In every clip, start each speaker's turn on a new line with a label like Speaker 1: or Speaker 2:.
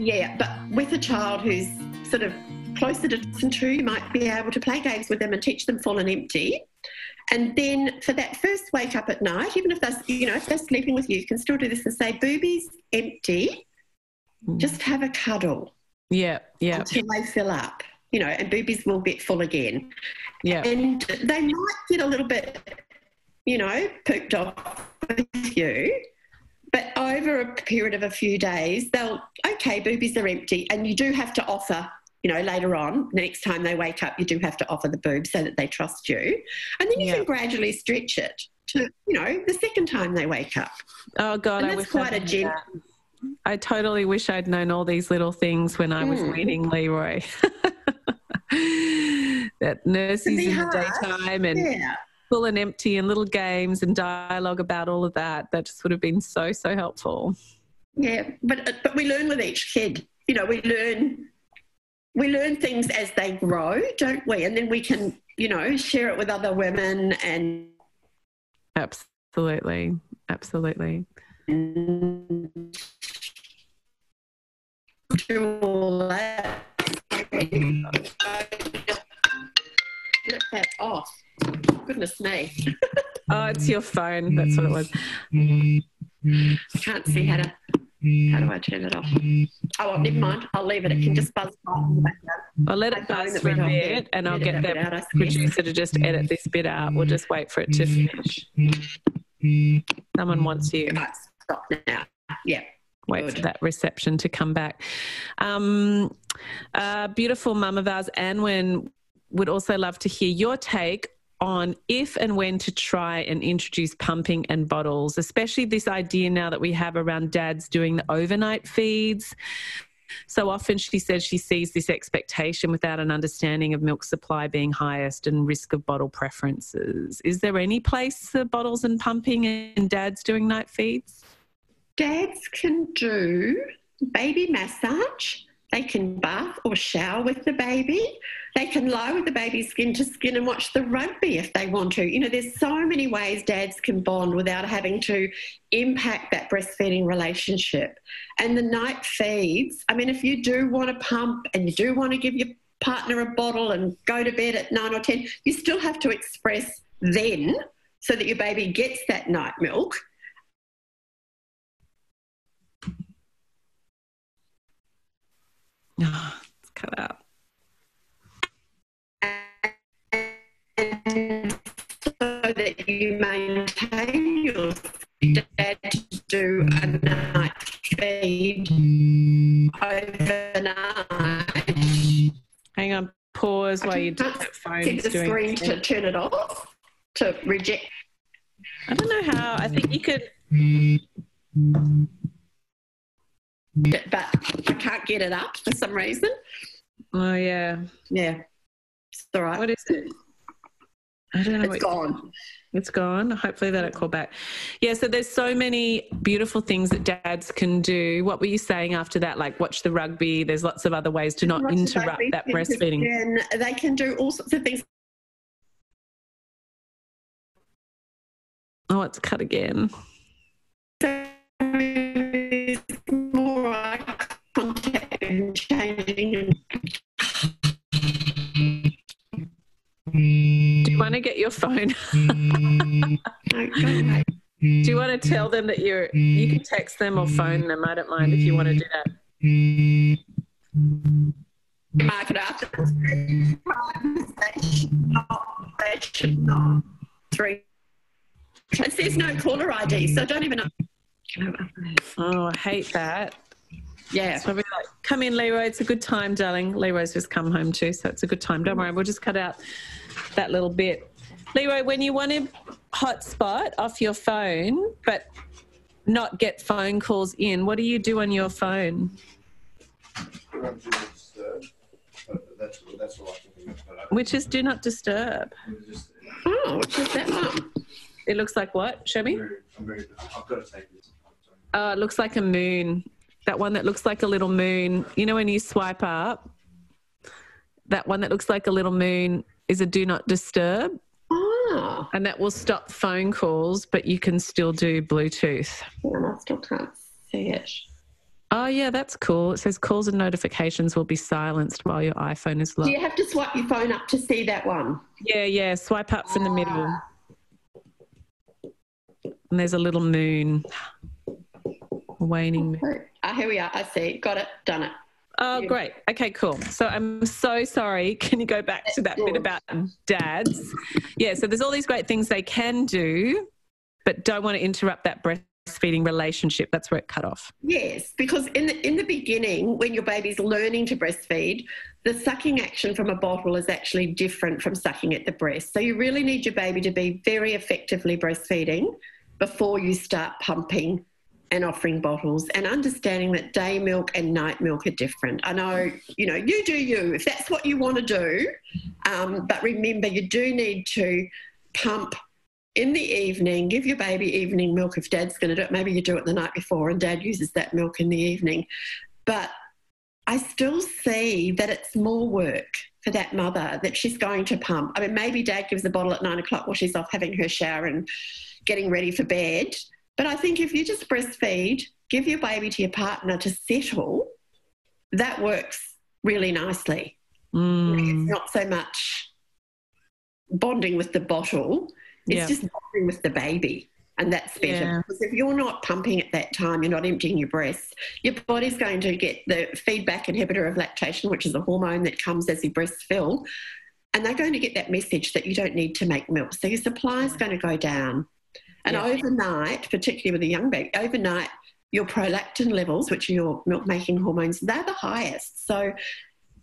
Speaker 1: Yeah, but with a child who's sort of closer to listen to, you might be able to play games with them and teach them full and empty. And then for that first wake up at night, even if they're, you know, if they're sleeping with you, you can still do this and say, boobies empty, mm. just have a cuddle.
Speaker 2: Yeah, yeah.
Speaker 1: Until they fill up, you know, and boobies will get full again.
Speaker 2: Yeah.
Speaker 1: And they might get a little bit, you know, pooped off with you. But over a period of a few days, they'll, okay, boobies are empty. And you do have to offer you know, later on, next time they wake up, you do have to offer the boob so that they trust you. And then you yeah. can gradually stretch it to, you know, the second time they wake up.
Speaker 2: Oh, God,
Speaker 1: and
Speaker 2: I
Speaker 1: wish quite a gent-
Speaker 2: I totally wish I'd known all these little things when I was mm. weaning Leroy. that nurses in the daytime and yeah. Full and empty and little games and dialogue about all of that. That just would have been so, so helpful.
Speaker 1: Yeah, but but we learn with each kid. You know, we learn we learn things as they grow, don't we? And then we can, you know, share it with other women and.
Speaker 2: Absolutely. Absolutely.
Speaker 1: Do all that. Let that off. Goodness me.
Speaker 2: oh, it's your phone. That's what it was.
Speaker 1: I can't see how to how do I turn it off? Oh, well, never mind. I'll leave it. It can just buzz in the background.
Speaker 2: I'll let it buzz for a bit and I'll get the producer to just edit this bit out. We'll just wait for it to finish. Someone wants you.
Speaker 1: Right, stop now. Yeah.
Speaker 2: Wait Good. for that reception to come back. Um, uh, beautiful mum of ours, Anwen, would also love to hear your take on if and when to try and introduce pumping and bottles, especially this idea now that we have around dads doing the overnight feeds. So often she says she sees this expectation without an understanding of milk supply being highest and risk of bottle preferences. Is there any place for bottles and pumping and dads doing night feeds?
Speaker 1: Dads can do baby massage they can bath or shower with the baby. They can lie with the baby skin to skin and watch the rugby if they want to. You know, there's so many ways dads can bond without having to impact that breastfeeding relationship. And the night feeds, I mean, if you do want to pump and you do want to give your partner a bottle and go to bed at nine or 10, you still have to express then so that your baby gets that night milk
Speaker 2: No, it's cut out.
Speaker 1: So that you maintain your dad to do a night feed overnight.
Speaker 2: Hang on, pause while you do that phone.
Speaker 1: the screen to turn it off to reject.
Speaker 2: I don't know how. I think you could
Speaker 1: but I can't get it up for some reason.
Speaker 2: Oh yeah,
Speaker 1: yeah. It's all right.
Speaker 2: What is it? I don't know.
Speaker 1: It's gone.
Speaker 2: It's gone. Hopefully that'll call back. Yeah, so there's so many beautiful things that dads can do. What were you saying after that? Like watch the rugby. There's lots of other ways to not interrupt that breastfeeding.
Speaker 1: And they can do all sorts of things.
Speaker 2: Oh, it's cut again. Do you want to get your phone? Do you want to tell them that you're? You can text them or phone them. I don't mind if you want to do that.
Speaker 1: Mark it up. Three. It says no caller ID, so don't even know.
Speaker 2: Oh, I hate that.
Speaker 1: Yeah.
Speaker 2: So I'll be like, come in, Leroy. It's a good time, darling. Leroy's just come home too, so it's a good time. Don't worry, we'll just cut out that little bit. Leroy, when you want to hotspot off your phone, but not get phone calls in, what do you do on your phone? Which is do not disturb.
Speaker 1: Oh, which is that one?
Speaker 2: It looks like what? Show me. I've got to take this. Oh, it looks like a moon that one that looks like a little moon. You know, when you swipe up, that one that looks like a little moon is a do not disturb.
Speaker 1: Ah, Ah.
Speaker 2: And that will stop phone calls, but you can still do Bluetooth.
Speaker 1: Yeah, I still can't see it.
Speaker 2: Oh, yeah, that's cool. It says calls and notifications will be silenced while your iPhone is
Speaker 1: Do
Speaker 2: locked.
Speaker 1: you have to swipe your phone up to see that one?
Speaker 2: Yeah, yeah. Swipe up from the middle. And there's a little moon. Waning.
Speaker 1: Ah, here we are. I see. Got it. Done it.
Speaker 2: Oh,
Speaker 1: Yeah.
Speaker 2: great. Okay, cool. So I'm so sorry. Can you go back to that bit about dads? Yeah, so there's all these great things they can do, but don't want to interrupt that breastfeeding relationship. That's where it cut off.
Speaker 1: Yes, because in the in the beginning, when your baby's learning to breastfeed, the sucking action from a bottle is actually different from sucking at the breast. So you really need your baby to be very effectively breastfeeding before you start pumping and offering bottles and understanding that day milk and night milk are different. I know, you know, you do you if that's what you want to do, um, but remember you do need to pump in the evening, give your baby evening milk if dad's going to do it. Maybe you do it the night before and dad uses that milk in the evening. But I still see that it's more work for that mother that she's going to pump. I mean, maybe dad gives a bottle at nine o'clock while she's off having her shower and getting ready for bed. But I think if you just breastfeed, give your baby to your partner to settle, that works really nicely.
Speaker 2: Mm,
Speaker 1: It's not so much bonding with the bottle, it's
Speaker 2: Yeah.
Speaker 1: just bonding with the baby. And that's better
Speaker 2: Yeah.
Speaker 1: because if you're not pumping at that time, you're not emptying your breasts, your body's going to get the feedback inhibitor of lactation, which is a hormone that comes as you breastfill. And they're going to get that message that you don't need to make milk. So your supply is going to go down. And
Speaker 2: Yeah.
Speaker 1: overnight, particularly with a young baby, overnight, your prolactin levels, which are your milk making hormones, they're the highest. So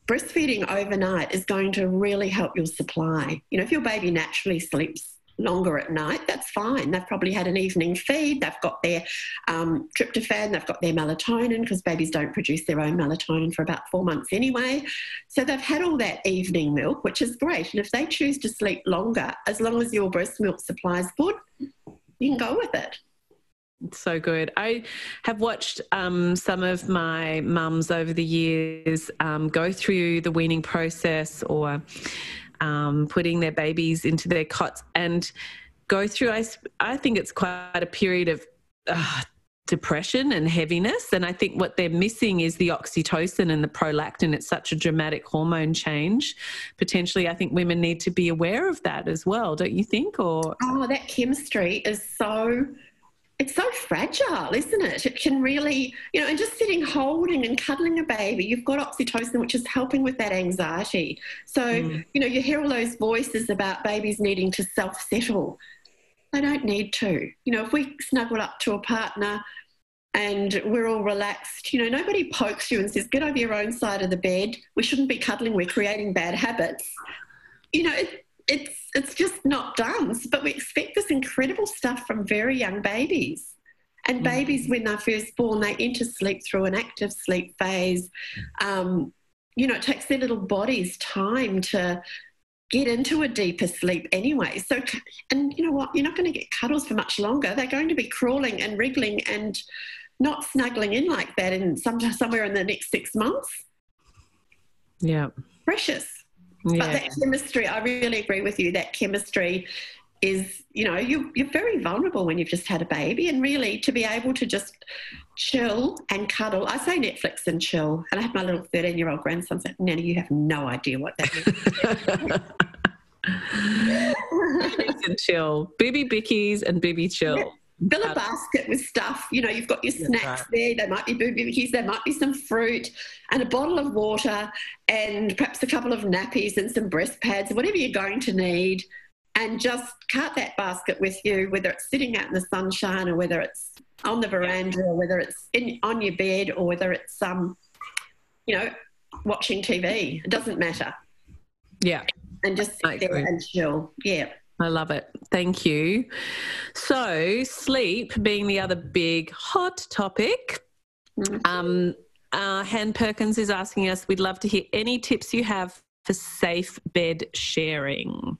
Speaker 1: breastfeeding overnight is going to really help your supply. You know, if your baby naturally sleeps longer at night, that's fine. They've probably had an evening feed, they've got their um, tryptophan, they've got their melatonin, because babies don't produce their own melatonin for about four months anyway. So they've had all that evening milk, which is great. And if they choose to sleep longer, as long as your breast milk supply is good, you can go with it.
Speaker 2: So good. I have watched um, some of my mums over the years um, go through the weaning process or um, putting their babies into their cots and go through. I, I think it's quite a period of uh, depression and heaviness. And I think what they're missing is the oxytocin and the prolactin. It's such a dramatic hormone change. Potentially, I think women need to be aware of that as well, don't you think? Or
Speaker 1: Oh, that chemistry is so it's so fragile, isn't it? It can really, you know, and just sitting holding and cuddling a baby, you've got oxytocin, which is helping with that anxiety. So,
Speaker 2: Mm.
Speaker 1: you know, you hear all those voices about babies needing to self settle. They don't need to. You know, if we snuggle up to a partner and we're all relaxed, you know, nobody pokes you and says, get over your own side of the bed. We shouldn't be cuddling, we're creating bad habits. You know, it, it's it's just not done. But we expect this incredible stuff from very young babies. And
Speaker 2: Mm.
Speaker 1: babies, when they're first born, they enter sleep through an active sleep phase. Um, you know, it takes their little bodies time to get into a deeper sleep anyway. So, and you know what? You're not going to get cuddles for much longer. They're going to be crawling and wriggling and not snuggling in like that in some, somewhere in the next six months.
Speaker 2: yeah,
Speaker 1: Precious. But that chemistry, I really agree with you. That chemistry is, you know, you, you're very vulnerable when you've just had a baby, and really to be able to just chill and cuddle. I say Netflix and chill, and I have my little 13 year old grandson say, Nanny, you have no idea what that means.
Speaker 2: Bibbies and chill. Boobie Bikkies and Bibby chill.
Speaker 1: Fill a basket with stuff. You know, you've got your snacks there. There might be boobies, there might be some fruit, and a bottle of water, and perhaps a couple of nappies and some breast pads, whatever you're going to need. And just cart that basket with you, whether it's sitting out in the sunshine or whether it's on the veranda or whether it's in, on your bed or whether it's um, you know, watching TV. It doesn't matter.
Speaker 2: Yeah,
Speaker 1: And just sit there and chill. Yeah.
Speaker 2: I love it. Thank you. So, sleep being the other big hot topic.
Speaker 1: Mhm.
Speaker 2: Um, uh, Han Perkins is asking us, we'd love to hear any tips you have for safe bed sharing.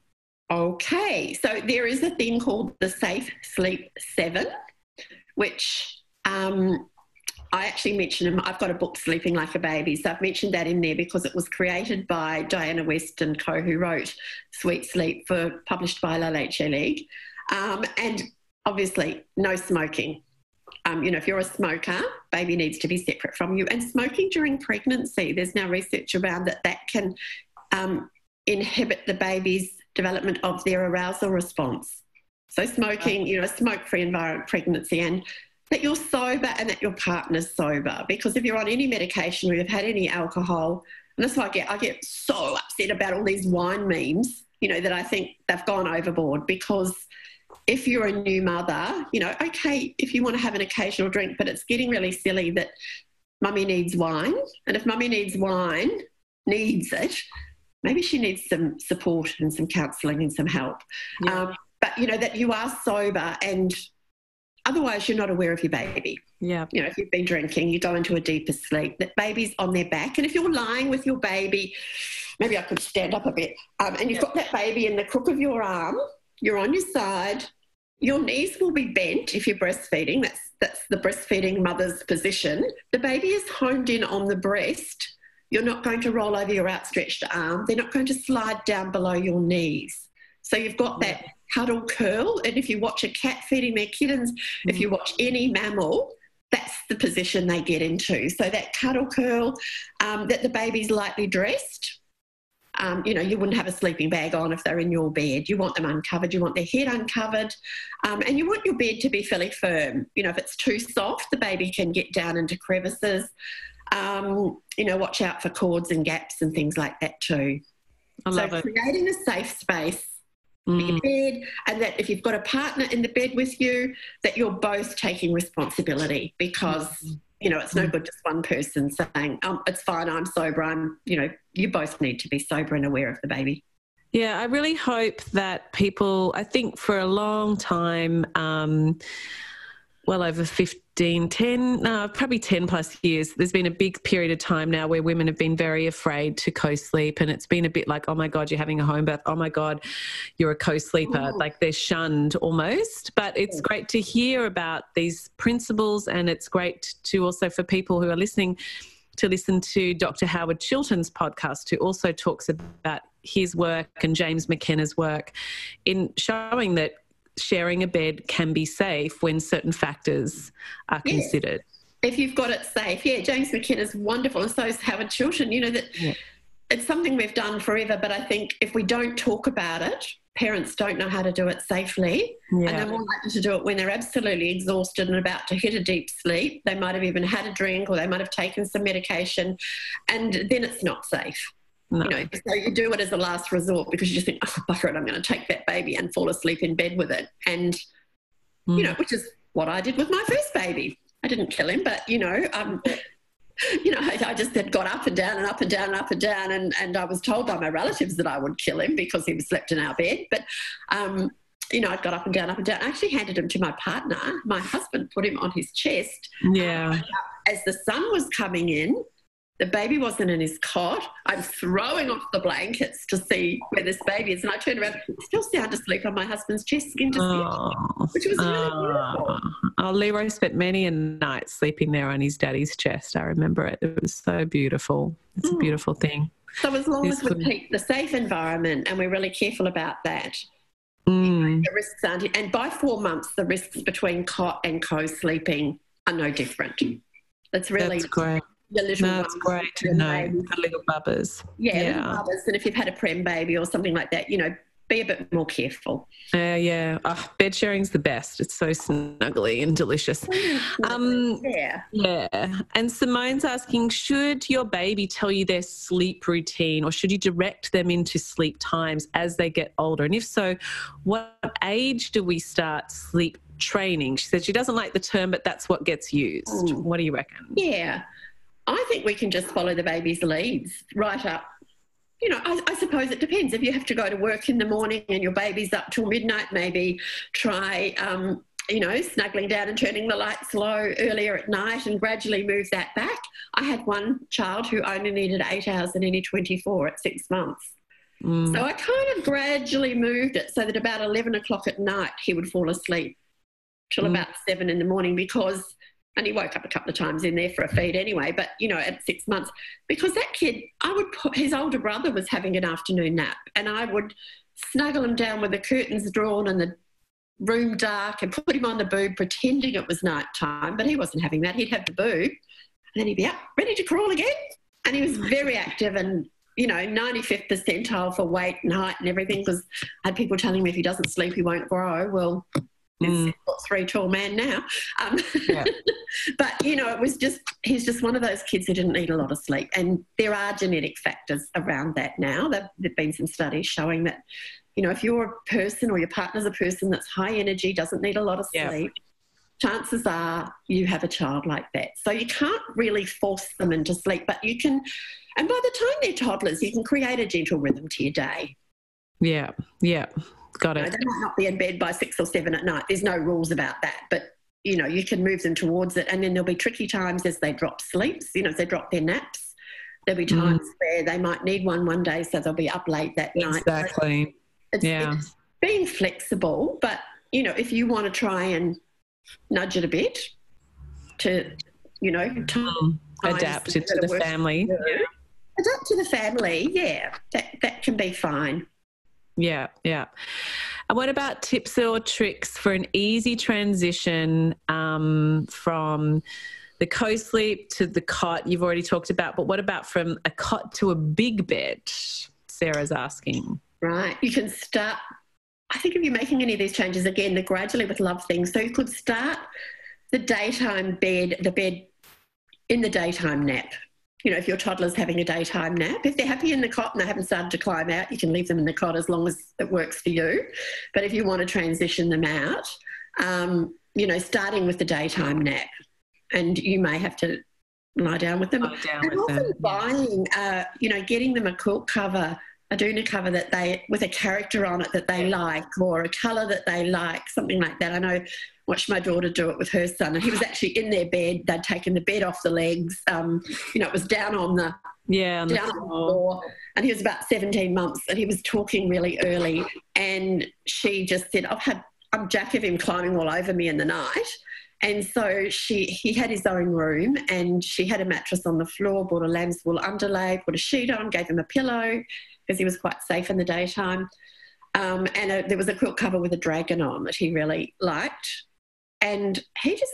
Speaker 1: Okay, so there is a thing called the Safe Sleep Seven, which um, I actually mentioned, I've got a book, Sleeping Like a Baby, so I've mentioned that in there because it was created by Diana West and co, who wrote Sweet Sleep, for published by La Leche League. Um, and obviously, no smoking. Um, you know, if you're a smoker, baby needs to be separate from you. And smoking during pregnancy, there's now research around that that can um, inhibit the baby's development of their arousal response. So smoking, you know, smoke-free environment, pregnancy, and that you're sober and that your partner's sober. Because if you're on any medication or you've had any alcohol, and that's why I get I get so upset about all these wine memes, you know, that I think they've gone overboard because if you're a new mother, you know, okay, if you want to have an occasional drink, but it's getting really silly that mummy needs wine. And if mummy needs wine, needs it, maybe she needs some support and some counselling and some help. Yeah. Um, but, you know, that you are sober and otherwise you're not aware of your baby.
Speaker 2: Yeah.
Speaker 1: You know, if you've been drinking, you go into a deeper sleep. That baby's on their back. And if you're lying with your baby, maybe I could stand up a bit, um, and you've yeah. got that baby in the crook of your arm, you're on your side, your knees will be bent if you're breastfeeding. That's, that's the breastfeeding mother's position. The baby is honed in on the breast. You're not going to roll over your outstretched arm. They're not going to slide down below your knees. So you've got that cuddle curl. And if you watch a cat feeding their kittens, mm. if you watch any mammal, that's the position they get into. So that cuddle curl, um, that the baby's lightly dressed. Um, you know, you wouldn't have a sleeping bag on if they're in your bed. You want them uncovered, you want their head uncovered, um, and you want your bed to be fairly firm. You know, if it's too soft, the baby can get down into crevices. Um, you know, watch out for cords and gaps and things like that too. I love so creating a safe space mm. bed, and that if you've got a partner in the bed with you, that you're both taking responsibility because. Mm. You know, it's no mm. good just one person saying, um, it's fine, I'm sober. I'm, you know, you both need to be sober and aware of the baby.
Speaker 2: Yeah, I really hope that people, I think for a long time, um, well over 15, 10, no, probably 10 plus years, there's been a big period of time now where women have been very afraid to co sleep. And it's been a bit like, oh my God, you're having a home birth. Oh my God, you're a co sleeper. Mm. Like they're shunned almost. But it's mm. great to hear about these principles. And it's great to also for people who are listening to listen to Dr. Howard Chilton's podcast, who also talks about his work and James McKenna's work in showing that sharing a bed can be safe when certain factors are yes. considered.
Speaker 1: If you've got it safe, yeah. James McKenna's wonderful, and so is Howard Chilton. You know that yeah. it's something we've done forever, but I think if we don't talk about it, parents don't know how to do it safely, yeah. and they're more likely to do it when they're absolutely exhausted and about to hit a deep sleep. They might have even had a drink, or they might have taken some medication, and then it's not safe. No. You know, so you do it as a last resort because you just think, oh, buffer it, I'm going to take that baby and fall asleep in bed with it. And, mm. you know, which is what I did with my first baby. I didn't kill him, but, you know, um, you know, I, I, just had got up and down and up and down and up and down. And, and I was told by my relatives that I would kill him because he was slept in our bed. But, um, you know, I got up and down, up and down. I actually handed him to my partner. My husband put him on his chest.
Speaker 2: Yeah.
Speaker 1: as the sun was coming in, the baby wasn't in his cot. I'm throwing off the blankets to see where this baby is. And I turned around, still sound asleep on my husband's chest, skin to skin, oh, which was really oh, beautiful.
Speaker 2: Oh, Leroy spent many a night sleeping there on his daddy's chest. I remember it. It was so beautiful. It's mm. a hmm. beautiful thing.
Speaker 1: So as long as we keep the safe environment and we're really careful about that,
Speaker 2: mm.
Speaker 1: the risks aren't. And by four months, the risks between cot and co-sleeping are no different. It's really
Speaker 2: That's great
Speaker 1: the little
Speaker 2: That's
Speaker 1: ones,
Speaker 2: great to know. The little bubbers.
Speaker 1: Yeah, yeah. little bubbers. And if you've had a prem baby or something like that, you know, be a bit more careful.
Speaker 2: Uh, yeah, oh, bed sharing's the best. It's so snuggly and delicious.
Speaker 1: Um, yeah.
Speaker 2: Yeah. And Simone's asking Should your baby tell you their sleep routine or should you direct them into sleep times as they get older? And if so, what age do we start sleep training? She said she doesn't like the term, but that's what gets used. Mm. What do you reckon?
Speaker 1: Yeah. I think we can just follow the baby's leads right up. You know, I, I, suppose it depends. If you have to go to work in the morning and your baby's up till midnight, maybe try, um, you know, snuggling down and turning the lights low earlier at night and gradually move that back. I had one child who only needed eight hours and only 24 at six months. Mm. So I kind of gradually moved it so that about 11 o'clock at night he would fall asleep till mm. about seven in the morning because and he woke up a couple of times in there for a feed anyway, but you know, at six months, because that kid, I would put his older brother was having an afternoon nap, and I would snuggle him down with the curtains drawn and the room dark and put him on the boob, pretending it was night time, but he wasn't having that. He'd have the boob, and then he'd be up, ready to crawl again. And he was very active and you know, 95th percentile for weight and height and everything because I had people telling me if he doesn't sleep, he won't grow. Well, mm. three tall man now. Um, yeah. but, you know, it was just, he's just one of those kids who didn't need a lot of sleep. And there are genetic factors around that now. There have been some studies showing that, you know, if you're a person or your partner's a person that's high energy, doesn't need a lot of sleep, yeah. chances are you have a child like that. So you can't really force them into sleep, but you can and by the time they're toddlers, you can create a gentle rhythm to your day.
Speaker 2: Yeah, yeah, got it.
Speaker 1: You know, they might not be in bed by six or seven at night. There's no rules about that, but you know, you can move them towards it. And then there'll be tricky times as they drop sleeps, you know, as they drop their naps. There'll be times mm. where they might need one one day, so they'll be up late that
Speaker 2: night. Exactly.
Speaker 1: It's, yeah. It's being flexible, but you know, if you want to try and nudge it a bit to, you know, time,
Speaker 2: mm. adapt it to the family. Yeah
Speaker 1: adapt to the family, yeah, that, that can be fine.
Speaker 2: Yeah, yeah. And what about tips or tricks for an easy transition um, from the co-sleep to the cot you've already talked about, but what about from a cot to a big bed? Sarah's asking.
Speaker 1: Right. You can start, I think if you're making any of these changes, again, they're gradually with love things. So you could start the daytime bed, the bed in the daytime nap you know, if your toddler's having a daytime nap, if they're happy in the cot and they haven't started to climb out, you can leave them in the cot as long as it works for you. But if you want to transition them out, um, you know, starting with the daytime nap, and you may have to lie down with them.
Speaker 2: Down and
Speaker 1: with
Speaker 2: often them.
Speaker 1: buying, uh, you know, getting them a quilt cover, a doona cover that they, with a character on it that they like, or a colour that they like, something like that. I know watched my daughter do it with her son, and he was actually in their bed. They'd taken the bed off the legs. Um, you know, it was down on the
Speaker 2: yeah on
Speaker 1: down
Speaker 2: the
Speaker 1: on the floor, and he was about 17 months, and he was talking really early. And she just said, "I've had I'm jack of him climbing all over me in the night." And so she, he had his own room, and she had a mattress on the floor, bought a lamb's wool underlay, put a sheet on, gave him a pillow because he was quite safe in the daytime. Um, and a, there was a quilt cover with a dragon on that he really liked. And he just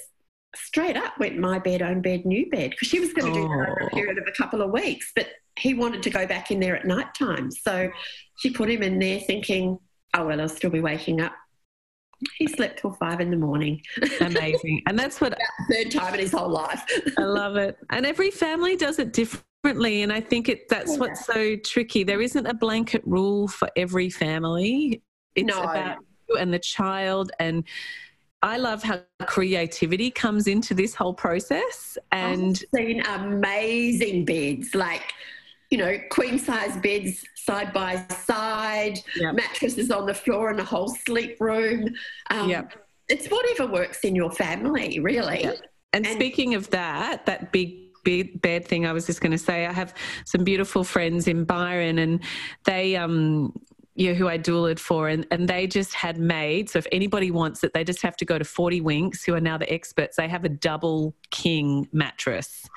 Speaker 1: straight up went my bed, own bed, new bed because she was going to do that over a oh. period of a couple of weeks. But he wanted to go back in there at night time. So she put him in there thinking, oh, well, I'll still be waking up. He slept till five in the morning.
Speaker 2: Amazing. And that's what
Speaker 1: third time in his whole life.
Speaker 2: I love it. And every family does it differently. And I think it that's yeah. what's so tricky. There isn't a blanket rule for every family. It's no. about you and the child and I love how creativity comes into this whole process. And
Speaker 1: I've seen amazing beds, like you know, queen size beds side by side, yep. mattresses on the floor, and a whole sleep room. Um, yep. It's whatever works in your family, really. Yep.
Speaker 2: And, and speaking of that, that big bad thing I was just going to say. I have some beautiful friends in Byron, and they um, you know, who I doula'd for, and, and they just had made. So if anybody wants it, they just have to go to 40 Winks, who are now the experts. They have a double king mattress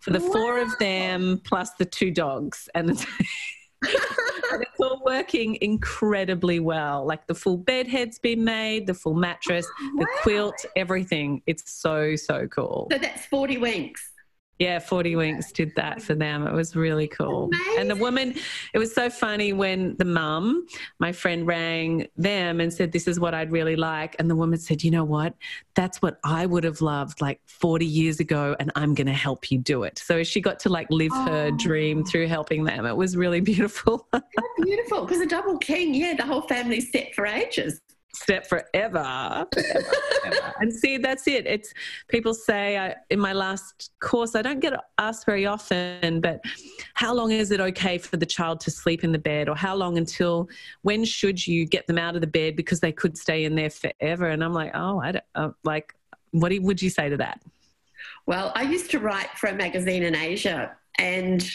Speaker 2: for the wow. four of them plus the two dogs. And it's, and it's all working incredibly well. Like the full bed head's been made, the full mattress, wow. the quilt, everything. It's so, so cool.
Speaker 1: So that's 40 Winks.
Speaker 2: Yeah, 40 Winks did that for them. It was really cool. Amazing. And the woman, it was so funny when the mum, my friend, rang them and said, This is what I'd really like. And the woman said, You know what? That's what I would have loved like 40 years ago, and I'm going to help you do it. So she got to like live oh. her dream through helping them. It was really beautiful.
Speaker 1: beautiful. Because a double king, yeah, the whole family's set for ages
Speaker 2: step forever. forever, And see, that's it. It's people say I, in my last course, I don't get asked very often, but how long is it okay for the child to sleep in the bed, or how long until when should you get them out of the bed because they could stay in there forever? And I'm like, oh, I don't, uh, like, what would you say to that?
Speaker 1: Well, I used to write for a magazine in Asia, and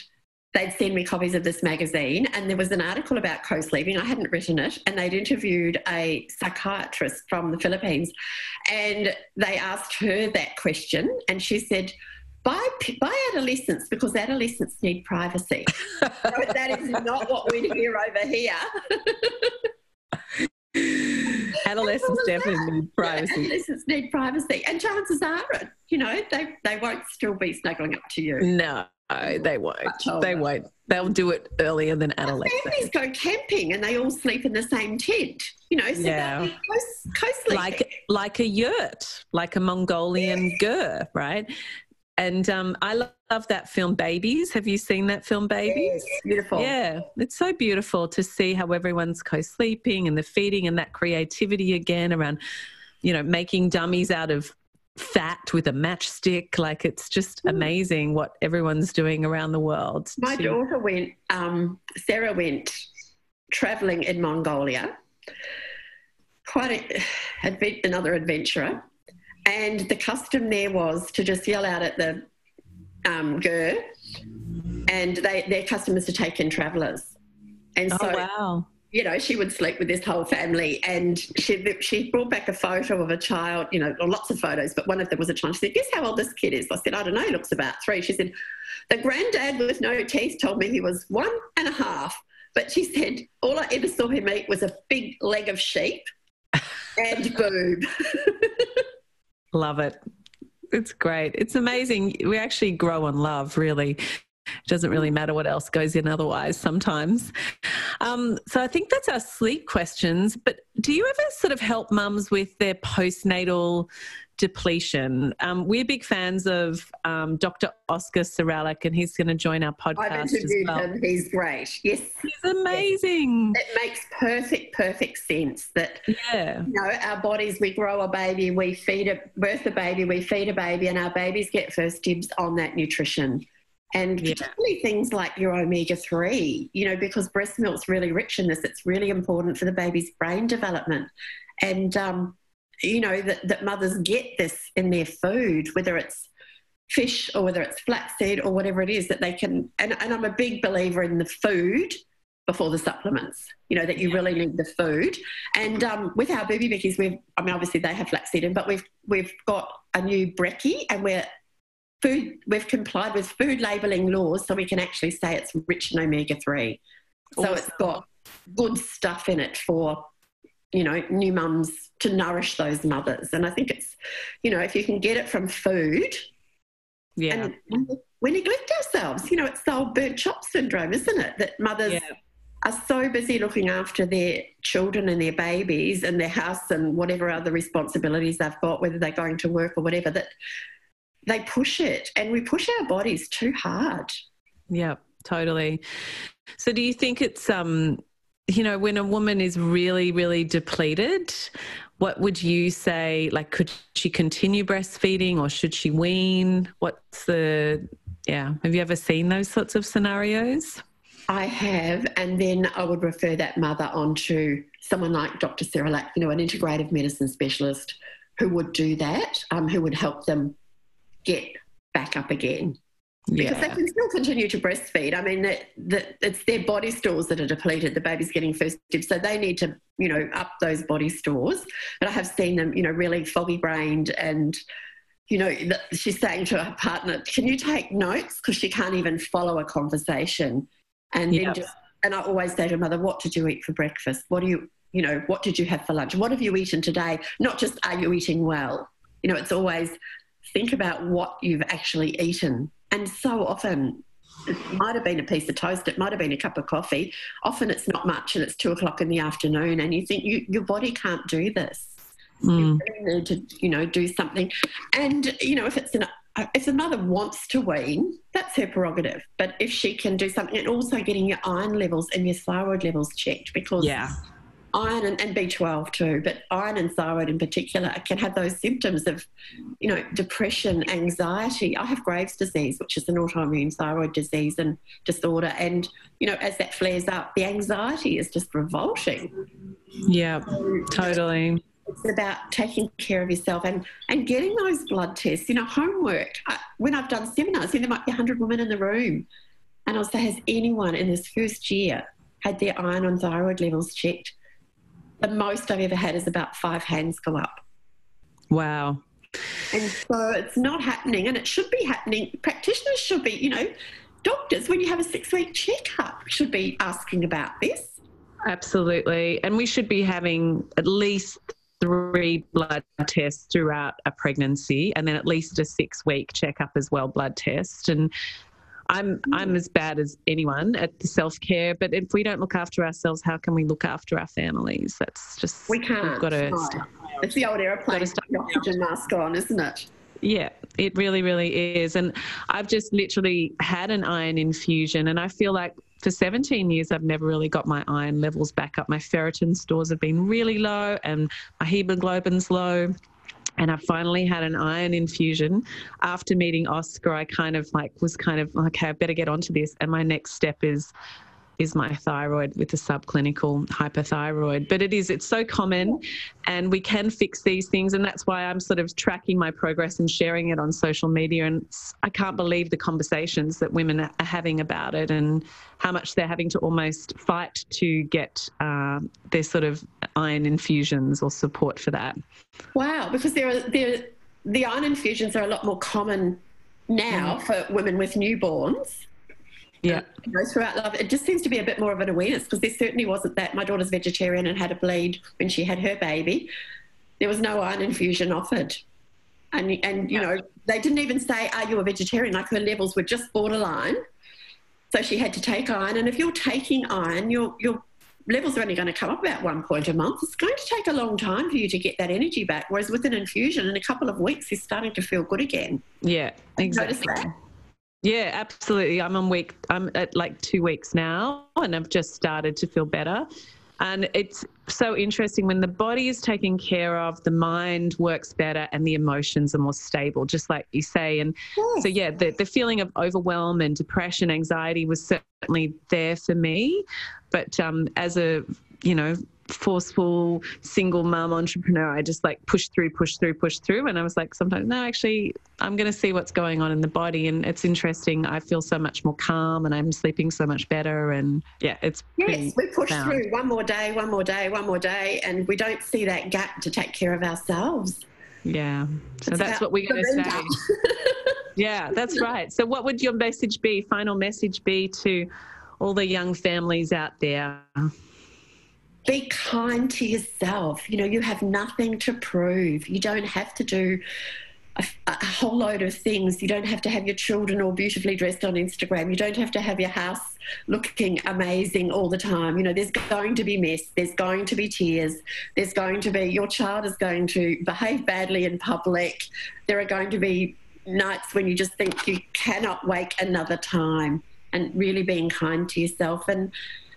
Speaker 1: they'd send me copies of this magazine, and there was an article about co sleeping. I hadn't written it, and they'd interviewed a psychiatrist from the Philippines, and they asked her that question, and she said, by, by adolescents because adolescents need privacy. that is not what we hear over here.
Speaker 2: adolescents definitely need privacy.
Speaker 1: Yeah, adolescents need privacy, and chances are, you know, they they won't still be snuggling up to you.
Speaker 2: No, they won't. They won't. They'll do it earlier than adolescents.
Speaker 1: Families go camping and they all sleep in the same tent. You know, so yeah. Close,
Speaker 2: like like a yurt, like a Mongolian yeah. ger, right? And um, I love that film Babies. Have you seen that film Babies?
Speaker 1: Beautiful.
Speaker 2: Yeah, it's so beautiful to see how everyone's co-sleeping and the feeding and that creativity again around, you know, making dummies out of fat with a matchstick. Like it's just hmm. amazing what everyone's doing around the world.
Speaker 1: My to... daughter went, um, Sarah went traveling in Mongolia. Quite a, another adventurer. And the custom there was to just yell out at the um, GER, and they, their customers to take in travellers.
Speaker 2: And oh, so, wow.
Speaker 1: You know, she would sleep with this whole family, and she she brought back a photo of a child, you know, lots of photos, but one of them was a child. She said, "Guess how old this kid is?" I said, "I don't know. He looks about three. She said, "The granddad with no teeth told me he was one and a half." But she said, all I ever saw him eat was a big leg of sheep and boob.
Speaker 2: Love it. It's great. It's amazing. We actually grow on love, really. It doesn't really matter what else goes in otherwise sometimes. Um, so I think that's our sleep questions. But do you ever sort of help mums with their postnatal depletion. Um, we're big fans of um, Dr. Oscar Serrallach, and he's going to join our podcast I've interviewed well. him.
Speaker 1: He's great. Yes,
Speaker 2: he's amazing.
Speaker 1: Yes. It makes perfect, perfect sense that
Speaker 2: yeah,
Speaker 1: you know, our bodies. We grow a baby, we feed a birth a baby, we feed a baby, and our babies get first dibs on that nutrition. And yeah. particularly things like your omega 3, you know, because breast milk's really rich in this, it's really important for the baby's brain development. And um, you know, that, that mothers get this in their food, whether it's fish or whether it's flaxseed or whatever it is that they can. And, and I'm a big believer in the food before the supplements, you know, that you really need the food. And um, with our booby bickies, we've, I mean, obviously they have flaxseed in, but we've, we've got a new brekkie and we're food, we've complied with food labelling laws so we can actually say it's rich in omega 3. So it's got good stuff in it for you know, new mums to nourish those mothers. And I think it's, you know, if you can get it from food,
Speaker 2: yeah.
Speaker 1: And we neglect ourselves. You know, it's the old burnt chop syndrome, isn't it? That mothers yeah. are so busy looking after their children and their babies and their house and whatever other responsibilities they've got, whether they're going to work or whatever, that they push it and we push our bodies too hard.
Speaker 2: Yeah, totally. So do you think it's um you know, when a woman is really, really depleted, what would you say? Like, could she continue breastfeeding or should she wean? What's the, yeah, have you ever seen those sorts of scenarios?
Speaker 1: I have, and then I would refer that mother on to someone like Dr. Serrallach, you know, an integrative medicine specialist who would do that, um, who would help them get back up again because yeah. they can still continue to breastfeed. I mean, that, that it's their body stores that are depleted. The baby's getting first dibs, so they need to, you know, up those body stores. But I have seen them, you know, really foggy brained and. You know, she's saying to her partner, "Can you take notes?" Because she can't even follow a conversation. And then just, and I always say to her mother, "What did you eat for breakfast? What do you, you know, what did you have for lunch? What have you eaten today? Not just are you eating well? You know, it's always think about what you've actually eaten and so often, it might have been a piece of toast, it might have been a cup of coffee. Often it's not much and it's two o'clock in the afternoon, and you think you, your body can't do this. Mm. You really need to, you know, do something. And, you know, if it's an if the mother wants to wean, that's her prerogative. But if she can do something, and also getting your iron levels and your thyroid levels checked, because
Speaker 2: yeah
Speaker 1: iron and, and, B12 too, but iron and thyroid in particular can have those symptoms of, you know, depression, anxiety. I have Graves' disease, which is an autoimmune thyroid disease and disorder. And, you know, as that flares up, the anxiety is just revolting.
Speaker 2: Yeah, so, totally.
Speaker 1: It's about taking care of yourself and, and getting those blood tests. You know, homework. I, when I've done seminars, you know, there might be 100 women in the room And also, has anyone in this first year had their iron and thyroid levels checked? The most I've ever had is about five hands go up.
Speaker 2: Wow.
Speaker 1: And so it's not happening, and it should be happening. Practitioners should be, you know, doctors, when you have a six week checkup, should be asking about this.
Speaker 2: Absolutely. And we should be having at least three blood tests throughout a pregnancy and then at least a six week checkup as well, blood test. And I'm I'm as bad as anyone at the self care, but if we don't look after ourselves, how can we look after our families? That's just
Speaker 1: we can't. We've got to. No. It's the old airplane. Got to oxygen mask on, isn't it?
Speaker 2: Yeah, it really, really is. And I've just literally had an iron infusion, and I feel like for 17 years, I've never really got my iron levels back up. My ferritin stores have been really low, and my hemoglobin's low. And I finally had an iron infusion after meeting Oscar. I kind of like was kind of okay, I better get onto this. And my next step is is my thyroid with a subclinical hypothyroid. But it is, it's so common and we can fix these things. And that's why I'm sort of tracking my progress and sharing it on social media. And I can't believe the conversations that women are having about it and how much they're having to almost fight to get uh, their sort of iron infusions or support for that.
Speaker 1: Wow, because there are, there, the iron infusions are a lot more common now mm. for women with newborns
Speaker 2: yeah.
Speaker 1: You know, throughout love, it just seems to be a bit more of an awareness because there certainly wasn't that. My daughter's vegetarian and had a bleed when she had her baby. There was no iron infusion offered. And, and you know, they didn't even say, Are you a vegetarian? Like her levels were just borderline. So she had to take iron. And if you're taking iron, your, your levels are only going to come up about one point a month. It's going to take a long time for you to get that energy back. Whereas with an infusion, in a couple of weeks, you're starting to feel good again.
Speaker 2: Yeah, exactly. Yeah, absolutely. I'm on week, I'm at like two weeks now, and I've just started to feel better. And it's so interesting when the body is taken care of, the mind works better and the emotions are more stable, just like you say. And yes. so, yeah, the, the feeling of overwhelm and depression, anxiety was certainly there for me. But um, as a, you know, forceful single mom entrepreneur. I just like push through, push through, push through. And I was like, sometimes, no, actually, I'm going to see what's going on in the body. And it's interesting. I feel so much more calm and I'm sleeping so much better. And yeah, it's.
Speaker 1: Yes, we push sound. through one more day, one more day, one more day. And we don't see that gap to take care of ourselves.
Speaker 2: Yeah. So it's that's what we're going to say. yeah, that's right. So, what would your message be, final message be to all the young families out there?
Speaker 1: Be kind to yourself. You know, you have nothing to prove. You don't have to do a, a, whole load of things. You don't have to have your children all beautifully dressed on Instagram. You don't have to have your house looking amazing all the time. You know, there's going to be mess, there's going to be tears, there's going to be your child is going to behave badly in public. There are going to be nights when you just think you cannot wake another time and really being kind to yourself and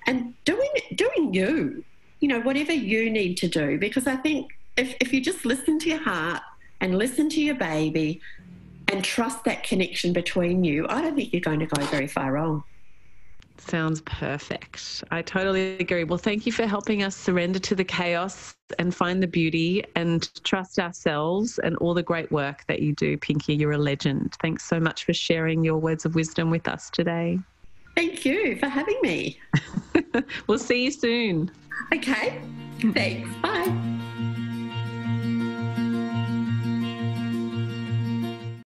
Speaker 1: and doing doing you you know, whatever you need to do. Because I think if, if you just listen to your heart and listen to your baby and trust that connection between you, I don't think you're going to go very far wrong.
Speaker 2: Sounds perfect. I totally agree. Well, thank you for helping us surrender to the chaos and find the beauty and trust ourselves and all the great work that you do, Pinky. You're a legend. Thanks so much for sharing your words of wisdom with us today.
Speaker 1: Thank you for having me.
Speaker 2: we'll see you soon.
Speaker 1: Okay. Thanks. Bye.